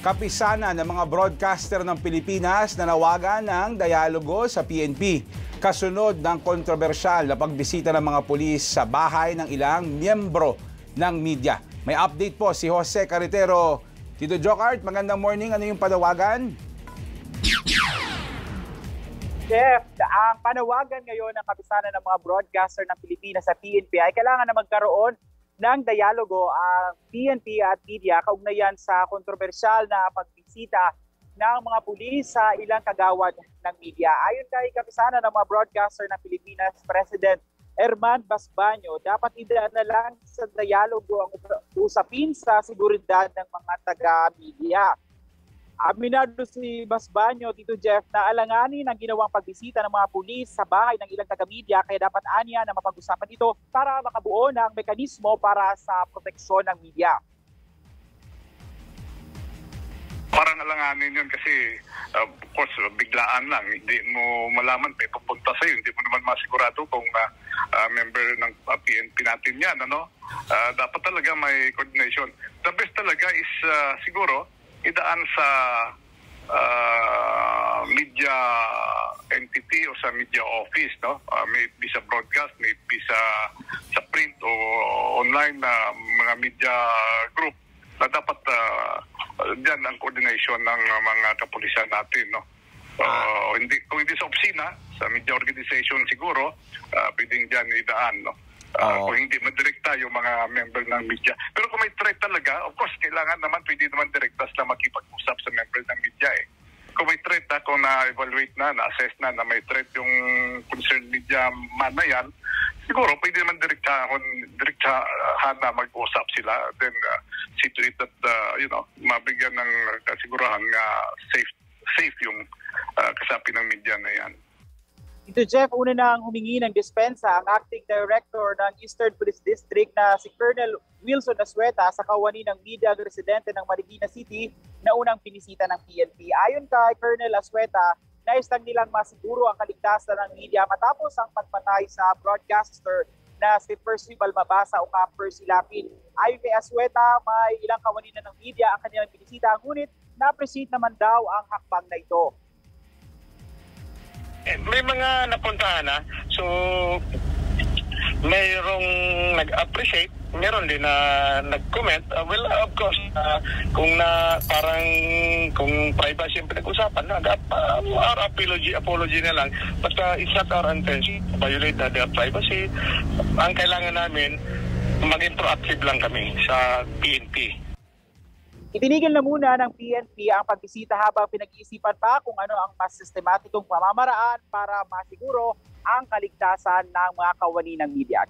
kapisana ng mga broadcaster ng Pilipinas na nawagan ng dialogo sa PNP kasunod ng kontrobersyal na pagbisita ng mga pulis sa bahay ng ilang miyembro ng media. May update po si Jose Carretero. Tito Jokart, magandang morning. Ano yung panawagan? Chef, ang panawagan ngayon ng kapisanan ng mga broadcaster ng Pilipinas sa PNP ay kailangan na magkaroon ng dialogo ang PNP at media kaugnayan sa kontrobersyal na pagbisita ng mga pulis sa ilang kagawad ng media. Ayon kay kapisanan ng mga broadcaster ng Pilipinas, President Herman Basbanyo, dapat idaan na lang sa dialogo ang usapin sa seguridad ng mga taga-media. Aminado si Basbanyo, Tito Jeff, na alanganin ang ginawang pagbisita ng mga pulis sa bahay ng ilang taga-media kaya dapat anya na mapag-usapan ito para makabuo ng mekanismo para sa proteksyon ng media. Parang alanganin yun kasi uh, of course biglaan lang. Hindi mo malaman may pupunta sa'yo. Hindi mo naman masigurado kung uh, uh, member ng uh, PNP natin yan. Ano? Uh, dapat talaga may coordination. The best talaga is uh, siguro idaan sa uh, media entity o sa media office no? Uh, may be sa broadcast may be sa print o online na mga media group na dapat uh, diyan ang coordination ng mga kapulisan natin no? Uh, hindi kung hindi sa opisina sa media organization siguro uh, pwedeng diyan idaan no Uh, Oo. kung hindi madirekta yung mga member ng media. Pero kung may threat talaga, of course, kailangan naman, pwede naman direkta sila makipag-usap sa member ng media eh. Kung may threat na, kung na-evaluate na, na-assess na na may threat yung concerned media man na yan, siguro pwede naman direktahan, direktahan na mag-usap sila. Then uh, see to it that, uh, you know, mabigyan ng kasigurahan nga safe safe yung uh, kasapi ng media na yan. Ito Jeff, una nang humingi ng dispensa ang acting director ng Eastern Police District na si Colonel Wilson Asueta sa kawani ng media residente ng Marikina City na unang pinisita ng PNP. Ayon kay Colonel Asueta, nais lang nilang masiguro ang kaligtasan ng media matapos ang pagpatay sa broadcaster na si Percy Balmabasa o ka Percy Lapid. Ayon kay Asueta, may ilang kawani na ng media ang kanilang pinisita, ngunit na-appreciate naman daw ang hakbang na ito. Eh, may mga napuntahan na. So, mayroong nag-appreciate, meron din na nag-comment. Uh, well, of course, uh, kung na parang kung privacy yung pinag-usapan, nag uh, apology, apology na lang. But uh, it's not our intention to violate uh, their privacy. Ang kailangan namin, maging proactive lang kami sa PNP. Itinigil na muna ng PNP ang pagbisita habang pinag-iisipan pa kung ano ang mas sistematikong pamamaraan para masiguro ang kaligtasan ng mga kawani ng media.